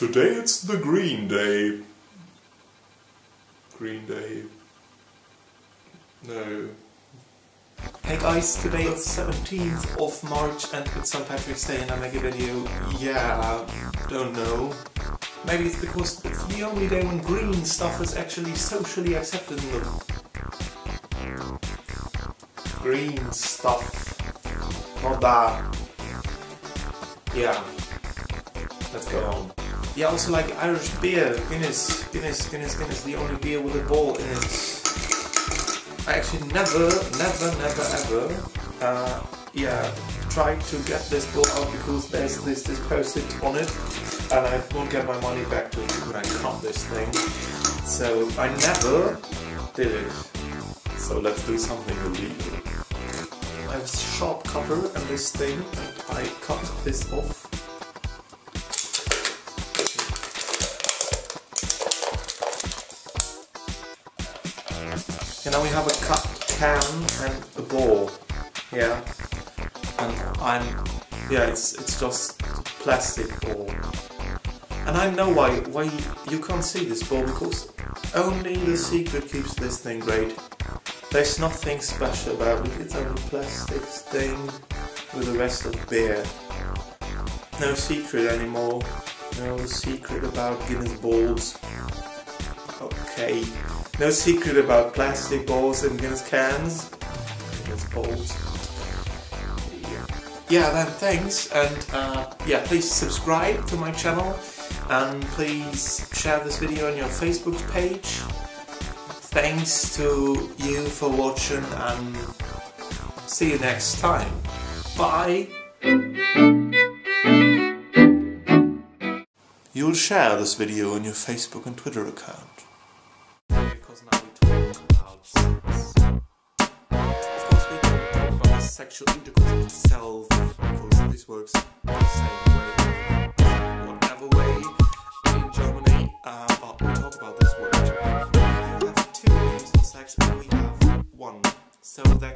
Today it's the Green Day. Green Day. No. Hey guys, today it's 17th of March and it's St. Patrick's Day and I make a video. Yeah, don't know. Maybe it's because it's the only day when green stuff is actually socially accepted in the green stuff. Not that. Yeah. Let's go on. Yeah, also like Irish beer, Guinness, Guinness, Guinness, Guinness, the only beer with a ball in it. I actually never, never, never, ever, uh, yeah, tried to get this ball out because there's this, this post-it on it and I won't get my money back to when I cut this thing. So I never did it. So let's do something illegal. I have sharp cutter and this thing, and I cut this off And now we have a cut can and a ball. Yeah. And I'm yeah, it's it's just plastic ball. And I know why why you can't see this ball because only the secret keeps this thing great. There's nothing special about it, it's only plastic thing with the rest of beer. No secret anymore. No secret about Guinness balls. No secret about plastic balls and Guinness cans. Guinness balls. Yeah, then thanks, and uh, yeah, please subscribe to my channel, and please share this video on your Facebook page. Thanks to you for watching, and see you next time. Bye! You'll share this video on your Facebook and Twitter account Of course, we talk about sexual intercourse itself because this works the same way, whatever way. In Germany, uh, but we talk about this word. You have two ways of sex, and we have one. So that